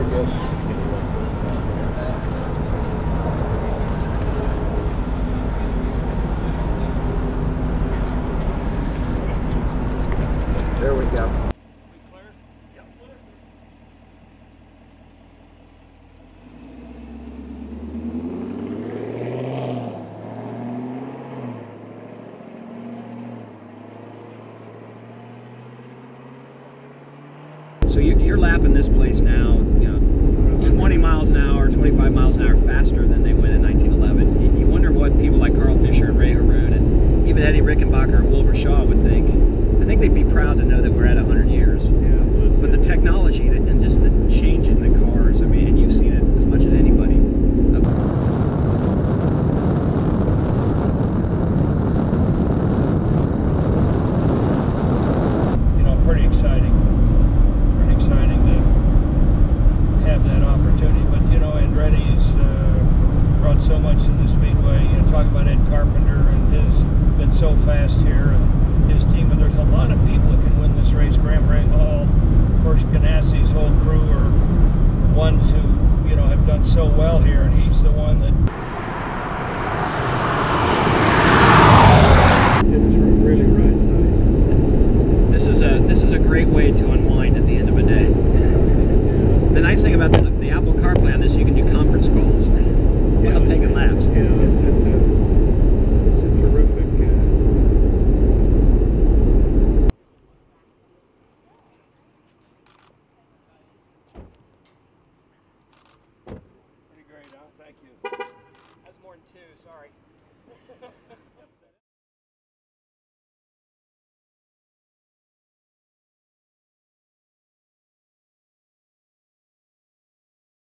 Very good. There we go. So you- you're lapping this place now, you know, 20 miles an hour, 25 miles an hour faster than they went in 1911. You- You wonder what people like Carl Fisher and Ray Harroun and even Eddie Rickenbacker and Wilbur Shaw would think. I think they'd be proud to know that we're at 100 years. But the technology that- and just the change in the cars, I mean, and you've seen it as much as anybody. you know, pretty exciting. Pretty exciting to have that opportunity. But you know, Andretti's so much in the speedway. You know, talk about Ed Carpenter and his been so fast here and his team. And there's a lot of people that can win this race. Graham Rahal, of course, Ganassi's whole crew are ones who you know have done so well here, and he's the one that. This really rides nice. This is a this is a great way to unwind at the end of a day. The nice thing about the, the Apple CarPlay on this, you can do conference calls while taking laps. You know, it's, it's a it's a terrific. Uh, pretty great, huh? Thank you. That's more than two. Sorry.